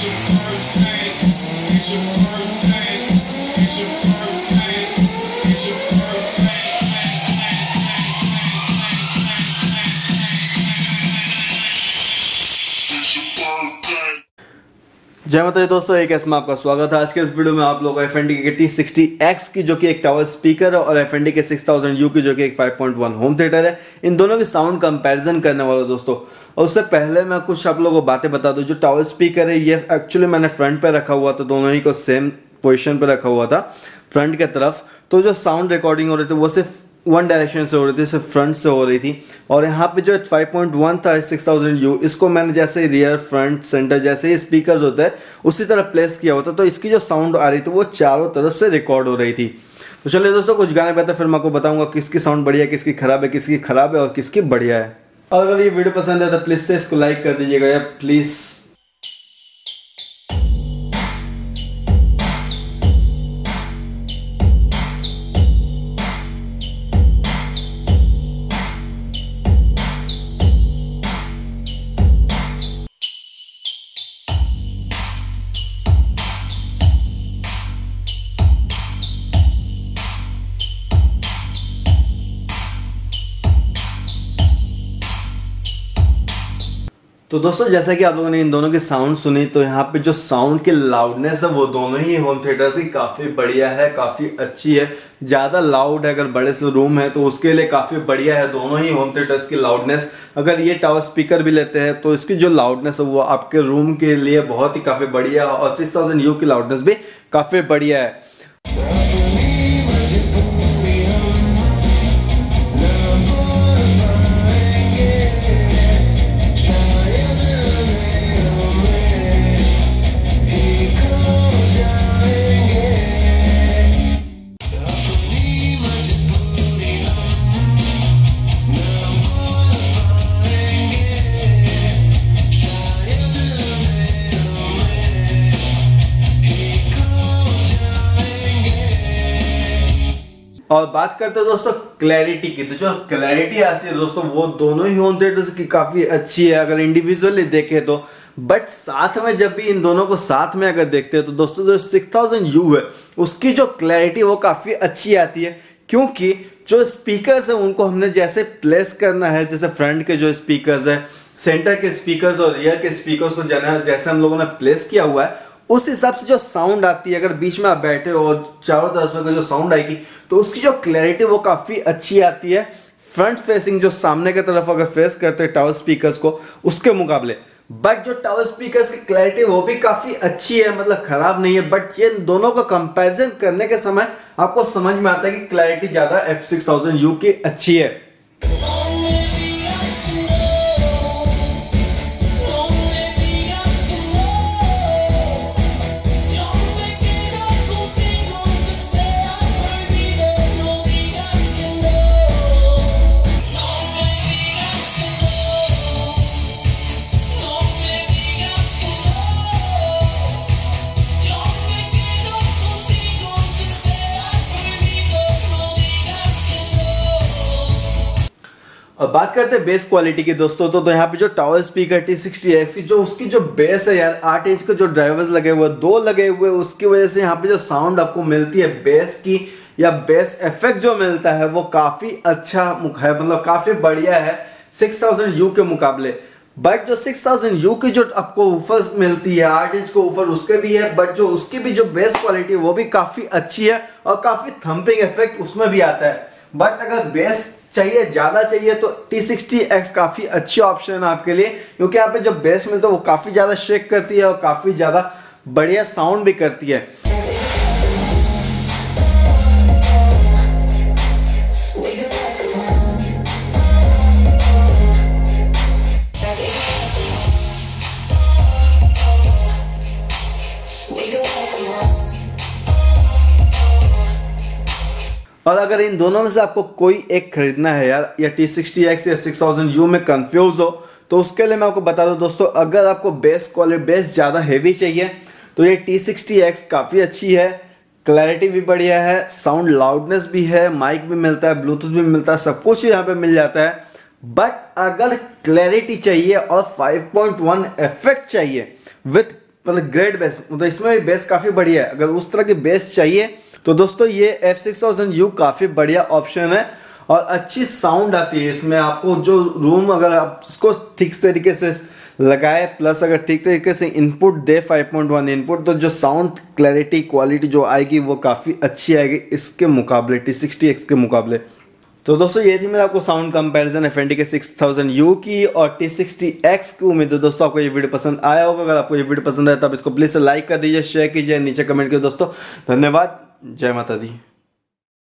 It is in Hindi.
जय माता दोस्तों, एक एस में आपका स्वागत है। आज के इस वीडियो में आप लोग एफ़ एन के टी सिक्सटी एक्स की, जो कि एक टावर स्पीकर है, और एफ़ एन के सिक्स थाउज़ेंड यू की, जो कि एक five point one home theatre है। इन दोनों की साउंड कंपैरिजन करने वाला दोस्तों। और उससे पहले मैं कुछ आप लोगों को बातें बता दूँ, जो टावर स्पीकर है, ये एक्चुअली मैंने फ्रंट पे रखा हुआ था, दोनों ही को सेम पोजिशन पे रखा हुआ था फ्रंट के तरफ़। तो जो साउंड रिकॉर्डिंग हो रही थी, वो सिर्फ़ वन डायरेक्शन से हो रही थी, सिर्फ़ फ्रंट से हो रही थी। और यहाँ पे जो 5.1 था 6000 यू इसको मैंने जैसे रियर फ्रंट सेंटर जैसे ही स्पीकर होते हैं उसी तरह प्लेस किया होता। तो इसकी जो साउंड आ रही थी, वो चारों तरफ़ से रिकॉर्ड हो रही थी। तो चलिए दोस्तों, कुछ गाने पहले फिर मैं आपको बताऊँगा किसकी साउंड बढ़िया है, किसकी खराब है, किसकी खराब है और किसकी बढ़िया है। और अगर ये वीडियो पसंद है तो प्लीज़ से इसको लाइक कर दीजिएगा। या प्लीज़ तो दोस्तों, जैसा कि आप लोगों ने इन दोनों की साउंड सुनी तो यहाँ पे जो साउंड की लाउडनेस है, वो दोनों ही होम थिएटर की काफ़ी बढ़िया है, काफ़ी अच्छी है। ज़्यादा लाउड है, अगर बड़े से रूम है तो उसके लिए काफ़ी बढ़िया है। दोनों ही होम थिएटर्स की लाउडनेस अगर ये टावर स्पीकर भी लेते हैं तो इसकी जो लाउडनेस है, वो आपके रूम के लिए बहुत ही काफ़ी बढ़िया है, और सिक्स थाउज़ेंड यू की लाउडनेस भी काफ़ी बढ़िया है। और बात करते हैं दोस्तों क्लैरिटी की। तो जो क्लैरिटी आती है दोस्तों, वो दोनों ही होम थिएटर्स की काफ़ी अच्छी है, अगर इंडिविजुअली देखे तो। बट साथ में जब भी इन दोनों को साथ में अगर देखते हैं तो दोस्तों, जो सिक्स थाउज़ेंड यू है, उसकी जो क्लैरिटी वो काफ़ी अच्छी आती है। क्योंकि जो स्पीकर है, उनको हमने जैसे प्लेस करना है, जैसे फ्रंट के जो स्पीकर है सेंटर के स्पीकर और रियर के स्पीकर को जैसे हम लोगों ने प्लेस किया हुआ है उस हिसाब से जो साउंड आती है, अगर बीच में आप बैठे हो चारों तरफ़ में जो साउंड आएगी तो उसकी जो क्लैरिटी वो काफ़ी अच्छी आती है। फ्रंट फेसिंग जो सामने की तरफ़ अगर फेस करते हैं टावर स्पीकर्स को, उसके मुकाबले। बट जो टावर स्पीकर्स की क्लैरिटी वो भी काफ़ी अच्छी है मतलब खराब नहीं है। बट ये दोनों का कंपैरिजन करने के समय आपको समझ में आता है कि क्लैरिटी ज़्यादा एफ़ सिक्स थाउज़ेंड यू की अच्छी है। अब बात करते हैं बेस क्वालिटी की दोस्तों तो, तो यहाँ पे जो tower speaker T sixty X की जो उसकी जो बेस है यार आठ इंच के जो ड्राइवर्स लगे हुए दो लगे हुए उसकी वजह से यहाँ पे जो साउंड आपको मिलती है बेस की या बेस इफ़ेक्ट जो मिलता है वो काफ़ी अच्छा है मतलब काफ़ी बढ़िया है सिक्स थाउज़ेंड यू के मुकाबले। बट जो सिक्स थाउज़ेंड यू की जो आपको ऊपर मिलती है आठ इंच के ऊपर उसके भी है बट जो उसकी भी जो बेस क्वालिटी है वो भी काफ़ी अच्छी है और काफ़ी थम्पिंग इफ़ेक्ट उसमें भी आता है। बट अगर बेस चाहिए, ज़्यादा चाहिए तो T60X काफ़ी अच्छी ऑप्शन है आपके लिए, क्योंकि यहाँ पे जो बेस मिलता है वो काफ़ी ज़्यादा शेक करती है और काफ़ी ज़्यादा बढ़िया साउंड भी करती है। और अगर इन दोनों में से आपको कोई एक खरीदना है यार, या टी सिक्सटी एक्स या सिक्स थाउज़ेंड यू में कंफ्यूज हो तो उसके लिए मैं आपको बता दूँ दोस्तों, अगर आपको बेस क्वालिटी बेस ज़्यादा हैवी चाहिए तो ये टी सिक्सटी एक्स काफ़ी अच्छी है क्लैरिटी भी बढ़िया है साउंड लाउडनेस भी है माइक भी मिलता है ब्लूटूथ भी मिलता है, सब कुछ यहाँ पे मिल जाता है। बट अगर क्लैरिटी चाहिए और 5.1 इफ़ेक्ट चाहिए विथ मतलब ग्रेट बेस मतलब इसमें भी बेस काफ़ी बढ़िया है। अगर उस तरह की बेस चाहिए तो दोस्तों, ये एफ़ सिक्स थाउज़ेंड यू काफ़ी बढ़िया ऑप्शन है और अच्छी साउंड आती है इसमें। आपको जो रूम अगर आप इसको ठीक तरीके से लगाए प्लस अगर ठीक तरीके से इनपुट दे 5.1 इनपुट तो जो साउंड क्लैरिटी क्वालिटी जो आएगी, वो काफ़ी अच्छी आएगी इसके मुकाबले टी सिक्सटी एक्स के मुकाबले। तो दोस्तों, ये थी मेरा आपको साउंड कंपैरिजन एफ़ के 6000 यू की और टी सिक्सटी एक्स की उम्मीद है। दोस्तों, आपको ये वीडियो पसंद आया होगा। अगर आपको ये वीडियो पसंद आया तो आप इसको प्लीज़ लाइक कर दीजिए शेयर कीजिए, नीचे कमेंट कीजिए दोस्तों, धन्यवाद। जय माता दी।